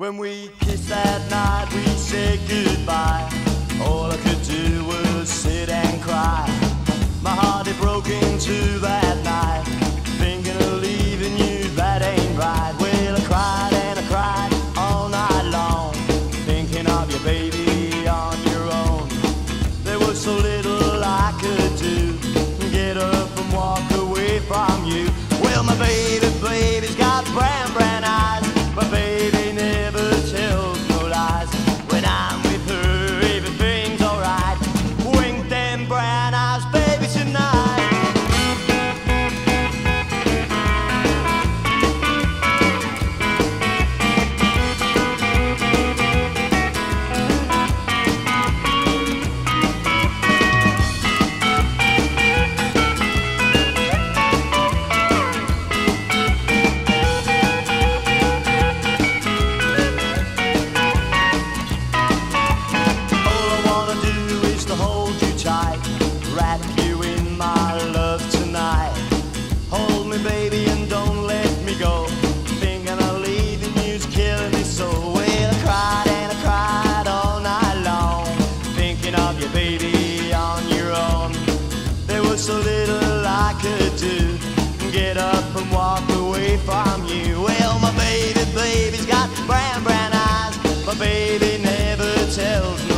When we kissed that night, we said goodbye. All I could do was sit and cry. My heart had broken to that night. Thinking of leaving you, that ain't right. Well, I cried and I cried all night long. Thinking of you, baby, on your own. There was so little I could do. Get up and walk away from you. Well, my baby, baby's got brown baby, on your own. There was so little I could do. Get up and walk away from you. Well, my baby, baby's got brown, brown eyes. My baby never tells me.